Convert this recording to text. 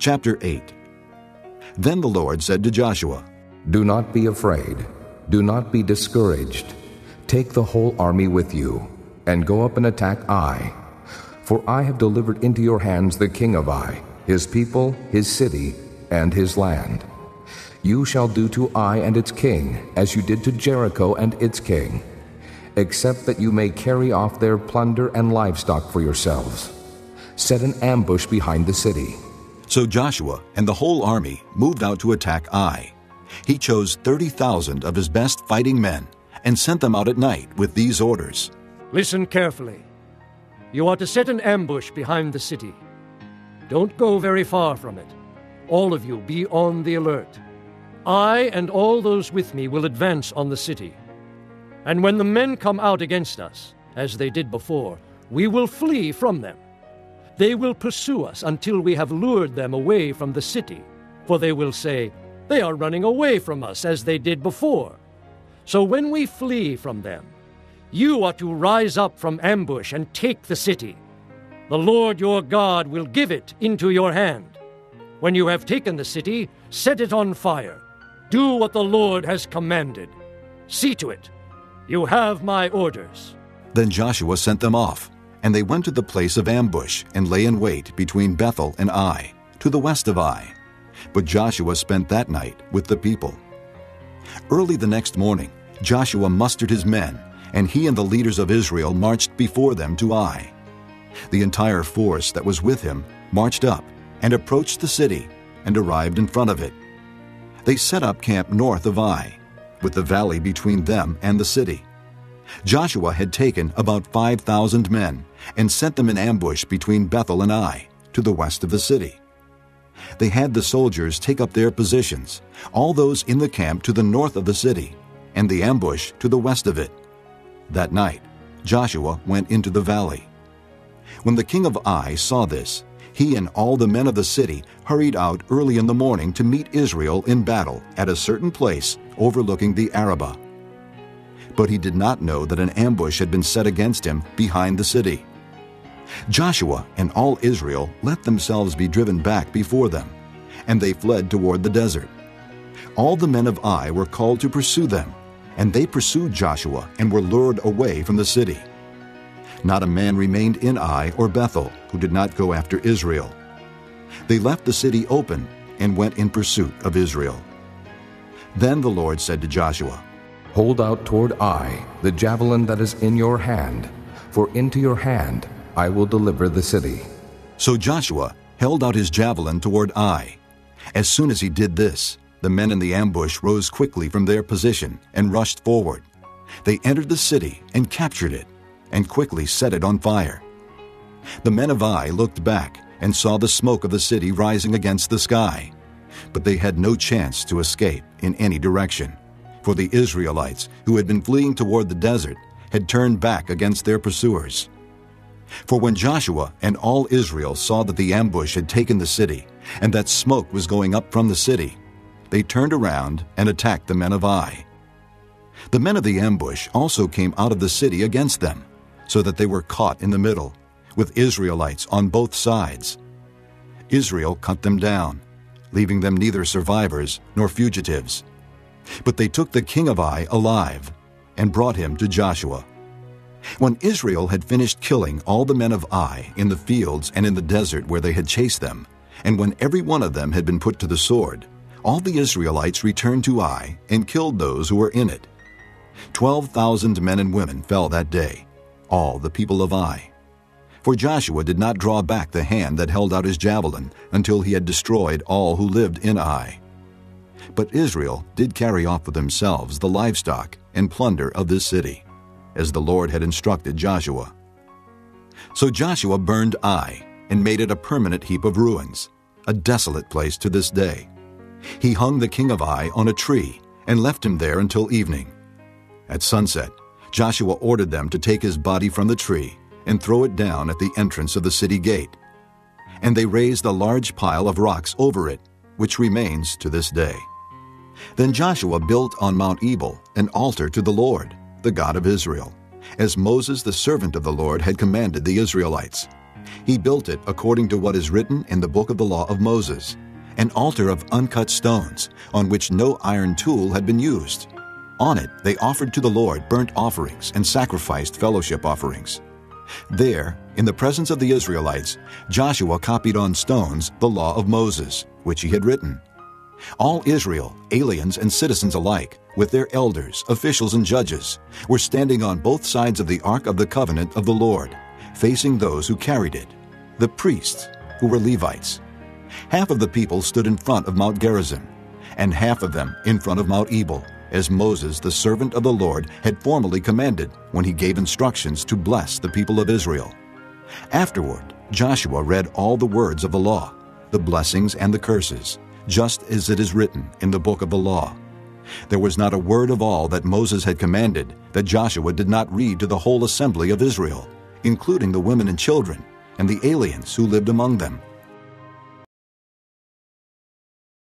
Chapter 8 Then the Lord said to Joshua, Do not be afraid, do not be discouraged. Take the whole army with you, and go up and attack Ai. For I have delivered into your hands the king of Ai, his people, his city, and his land. You shall do to Ai and its king as you did to Jericho and its king, except that you may carry off their plunder and livestock for yourselves. Set an ambush behind the city. So Joshua and the whole army moved out to attack Ai. He chose 30,000 of his best fighting men and sent them out at night with these orders Listen carefully. You are to set an ambush behind the city. Don't go very far from it. All of you be on the alert. I and all those with me will advance on the city. And when the men come out against us, as they did before, we will flee from them. They will pursue us until we have lured them away from the city, for they will say, They are running away from us as they did before. So when we flee from them, you are to rise up from ambush and take the city. The Lord your God will give it into your hand. When you have taken the city, set it on fire. Do what the Lord has commanded. See to it. You have my orders. Then Joshua sent them off, and they went to the place of ambush and lay in wait between Bethel and Ai, to the west of Ai. But Joshua spent that night with the people. Early the next morning, Joshua mustered his men, and he and the leaders of Israel marched before them to Ai. The entire force that was with him marched up and approached the city and arrived in front of it. They set up camp north of Ai, with the valley between them and the city. Joshua had taken about 5,000 men and sent them in ambush between Bethel and Ai, to the west of the city. They had the soldiers take up their positions, all those in the camp to the north of the city, and the ambush to the west of it. That night, Joshua went into the valley. When the king of Ai saw this, he and all the men of the city hurried out early in the morning to meet Israel in battle at a certain place overlooking the Arabah. But he did not know that an ambush had been set against him behind the city. Joshua and all Israel let themselves be driven back before them, and they fled toward the desert. All the men of Ai were called to pursue them, and they pursued Joshua and were lured away from the city. Not a man remained in Ai or Bethel who did not go after Israel. They left the city open and went in pursuit of Israel. Then the Lord said to Joshua, Hold out toward Ai the javelin that is in your hand, for into your hand I will deliver the city. So Joshua held out his javelin toward Ai. As soon as he did this, the men in the ambush rose quickly from their position and rushed forward. They entered the city and captured it, and quickly set it on fire. The men of Ai looked back and saw the smoke of the city rising against the sky, but they had no chance to escape in any direction, for the Israelites, who had been fleeing toward the desert, had turned back against their pursuers. For when Joshua and all Israel saw that the ambush had taken the city, and that smoke was going up from the city, they turned around and attacked the men of Ai. The men of the ambush also came out of the city against them, so that they were caught in the middle, with Israelites on both sides. Israel cut them down, leaving them neither survivors nor fugitives. But they took the king of Ai alive and brought him to Joshua. When Israel had finished killing all the men of Ai in the fields and in the desert where they had chased them, and when every one of them had been put to the sword, all the Israelites returned to Ai and killed those who were in it. Twelve thousand men and women fell that day, all the people of Ai. For Joshua did not draw back the hand that held out his javelin until he had destroyed all who lived in Ai. But Israel did carry off for themselves the livestock and plunder of this city, as the Lord had instructed Joshua. So Joshua burned Ai and made it a permanent heap of ruins, a desolate place to this day. He hung the king of Ai on a tree and left him there until evening. At sunset, Joshua ordered them to take his body from the tree and throw it down at the entrance of the city gate. And they raised a large pile of rocks over it, which remains to this day. Then Joshua built on Mount Ebal an altar to the Lord, the God of Israel, as Moses the servant of the Lord had commanded the Israelites. He built it according to what is written in the book of the law of Moses, an altar of uncut stones, on which no iron tool had been used. On it they offered to the Lord burnt offerings and sacrificed fellowship offerings. There, in the presence of the Israelites, Joshua copied on stones the law of Moses, which he had written. All Israel, aliens and citizens alike, with their elders, officials, and judges, were standing on both sides of the Ark of the Covenant of the Lord, facing those who carried it, the priests, who were Levites. Half of the people stood in front of Mount Gerizim, and half of them in front of Mount Ebal, as Moses, the servant of the Lord, had formally commanded when he gave instructions to bless the people of Israel. Afterward, Joshua read all the words of the law, the blessings and the curses, just as it is written in the book of the law. There was not a word of all that Moses had commanded that Joshua did not read to the whole assembly of Israel, including the women and children, and the aliens who lived among them,